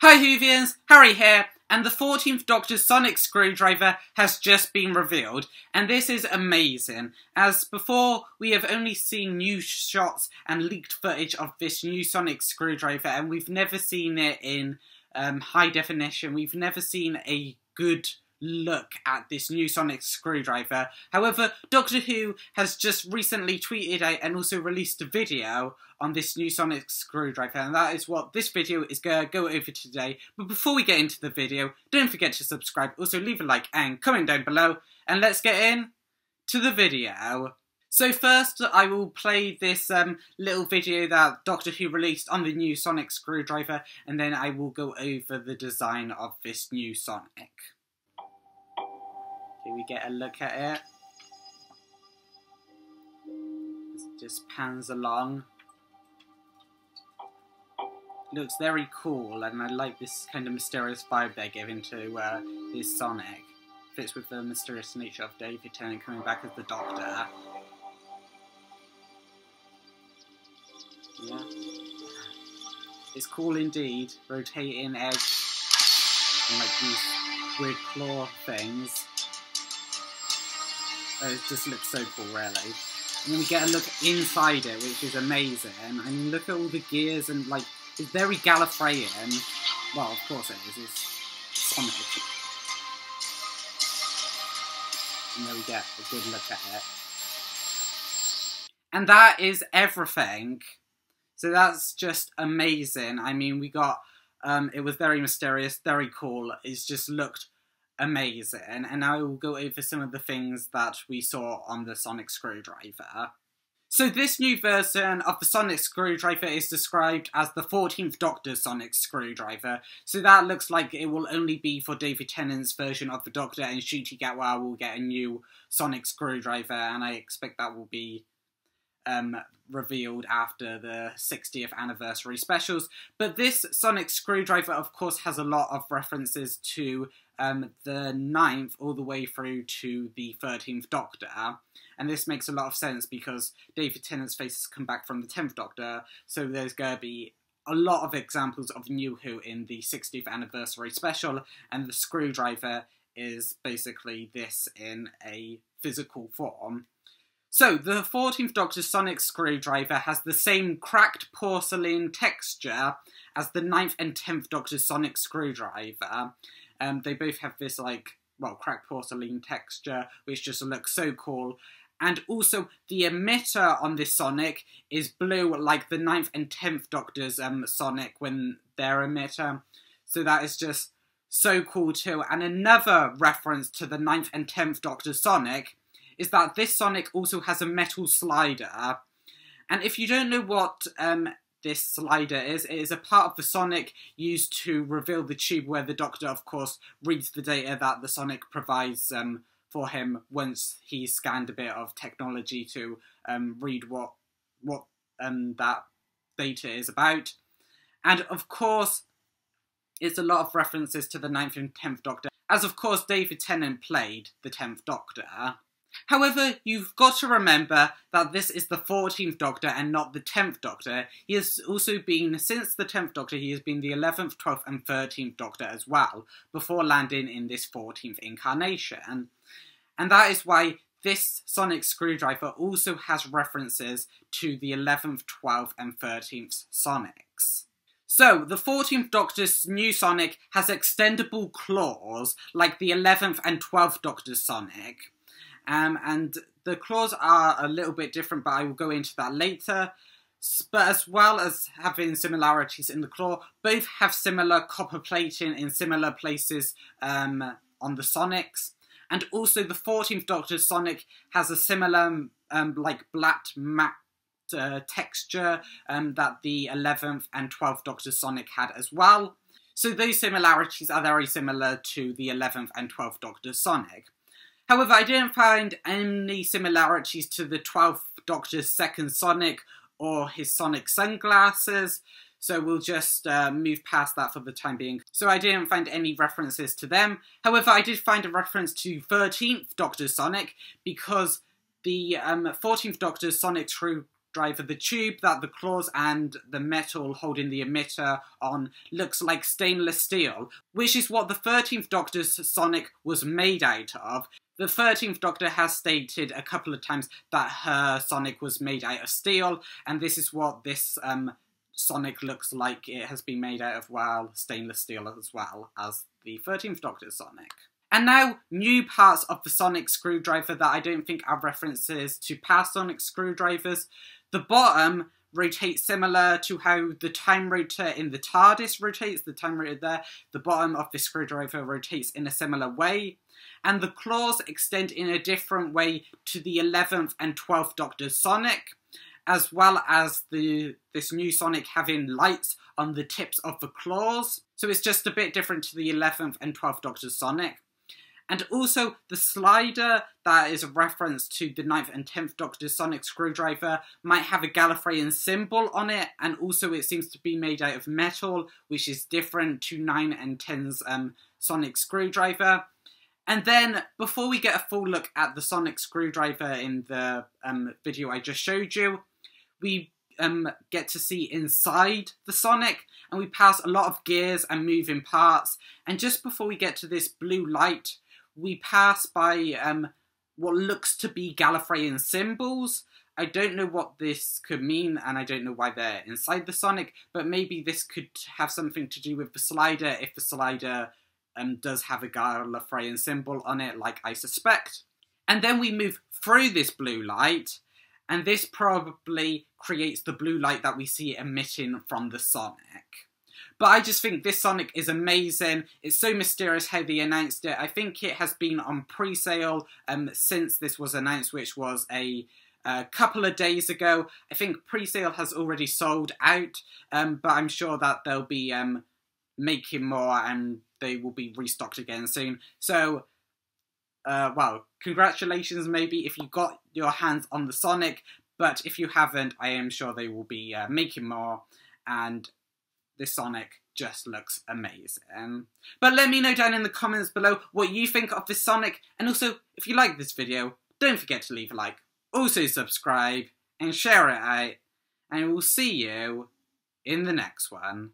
Hi Whovians, Harry here, and the 14th Doctor's Sonic Screwdriver has just been revealed, and this is amazing, as before we have only seen new shots and leaked footage of this new Sonic Screwdriver, and we've never seen it in um, high definition, we've never seen a good look at this new sonic screwdriver. However, Doctor Who has just recently tweeted out and also released a video on this new sonic screwdriver, and that is what this video is going to go over today. But before we get into the video, don't forget to subscribe, also leave a like and comment down below, and let's get in to the video. So first, I will play this um, little video that Doctor Who released on the new Sonic screwdriver, and then I will go over the design of this new Sonic. Here we get a look at it. It just pans along. Looks very cool, and I like this kind of mysterious vibe they're giving to uh, this Sonic. Fits with the mysterious nature of David Tennant coming back as the Doctor. Yeah. It's cool indeed. Rotating eggs and like these weird claw things. Oh, it just looks so cool, really. And then we get a look inside it, which is amazing. I mean, look at all the gears and, like, it's very Gallifreyan. Well, of course it is. It's Sonic. And there we get a good look at it. And that is everything. So that's just amazing. I mean, we got, um, it was very mysterious, very cool. It's just looked amazing. And I will go over some of the things that we saw on the Sonic Screwdriver. So this new version of the Sonic Screwdriver is described as the 14th Doctor Sonic Screwdriver, so that looks like it will only be for David Tennant's version of the Doctor and Ncuti Gatwa will get a new Sonic Screwdriver and I expect that will be um, revealed after the 60th anniversary specials. But this Sonic Screwdriver, of course, has a lot of references to um, the 9th all the way through to the 13th Doctor. And this makes a lot of sense because David Tennant's face has come back from the 10th Doctor, so there's going to be a lot of examples of New Who in the 60th anniversary special, and the screwdriver is basically this in a physical form. So, the 14th Doctor's sonic screwdriver has the same cracked porcelain texture as the 9th and 10th Doctor's sonic screwdriver. Um, they both have this, like, well, cracked porcelain texture, which just looks so cool. And also, the emitter on this Sonic is blue, like the 9th and 10th Doctor's um, Sonic when their emitter. So that is just so cool too. And another reference to the 9th and 10th Doctor's Sonic is that this Sonic also has a metal slider. And if you don't know what um, this slider is, it is a part of the Sonic used to reveal the tube where the Doctor, of course, reads the data that the Sonic provides um, for him once he's scanned a bit of technology to um, read what what um, that data is about. And of course, it's a lot of references to the 9th and 10th Doctor, as of course David Tennant played the 10th Doctor. However, you've got to remember that this is the 14th Doctor and not the 10th Doctor. He has also been, since the 10th Doctor, he has been the 11th, 12th and 13th Doctor as well, before landing in this 14th incarnation. And that is why this sonic screwdriver also has references to the 11th, 12th and 13th Sonics. So, the 14th Doctor's new Sonic has extendable claws like the 11th and 12th Doctor's Sonic. Um, and the claws are a little bit different, but I will go into that later. But as well as having similarities in the claw, both have similar copper plating in similar places um, on the Sonics. And also the 14th Doctor's Sonic has a similar, um, like, black matte uh, texture um, that the 11th and 12th Doctor Sonic had as well. So those similarities are very similar to the 11th and 12th Doctor Sonic. However, I didn't find any similarities to the 12th Doctor's second Sonic or his Sonic sunglasses, so we'll just uh, move past that for the time being. So I didn't find any references to them. However, I did find a reference to 13th Doctor's Sonic, because the um, 14th Doctor's Sonic Screwdriver screwdriver. The tube that the claws and the metal holding the emitter on looks like stainless steel, which is what the 13th Doctor's Sonic was made out of. The 13th Doctor has stated a couple of times that her Sonic was made out of steel, and this is what this um, Sonic looks like it has been made out of, well, stainless steel as well as the 13th Doctor's Sonic. And now, new parts of the sonic screwdriver that I don't think are references to past sonic screwdrivers. The bottom rotates similar to how the time rotor in the TARDIS rotates, the time rotor there. The bottom of the screwdriver rotates in a similar way. And the claws extend in a different way to the 11th and 12th Doctor Sonic, as well as the this new Sonic having lights on the tips of the claws. So it's just a bit different to the 11th and 12th Doctor Sonic. And also, the slider that is a reference to the 9th and 10th Doctor's sonic screwdriver might have a Gallifreyan symbol on it, and also it seems to be made out of metal, which is different to 9 and 10's um, sonic screwdriver. And then, before we get a full look at the sonic screwdriver in the um, video I just showed you, we um, get to see inside the Sonic, and we pass a lot of gears and moving parts. And just before we get to this blue light, we pass by um, what looks to be Gallifreyan symbols. I don't know what this could mean, and I don't know why they're inside the Sonic, but maybe this could have something to do with the slider if the slider um, does have a Gallifreyan symbol on it, like I suspect. And then we move through this blue light, and this probably creates the blue light that we see emitting from the Sonic. But I just think this Sonic is amazing. It's so mysterious how they announced it. I think it has been on pre-sale um, since this was announced, which was a a couple of days ago. I think pre-sale has already sold out, um, but I'm sure that they'll be um, making more and they will be restocked again soon. So, uh, well, congratulations maybe if you got your hands on the Sonic, but if you haven't, I am sure they will be uh, making more. And this Sonic just looks amazing. But let me know down in the comments below what you think of this Sonic, and also, if you like this video, don't forget to leave a like, also subscribe, and share it out, and we'll see you in the next one.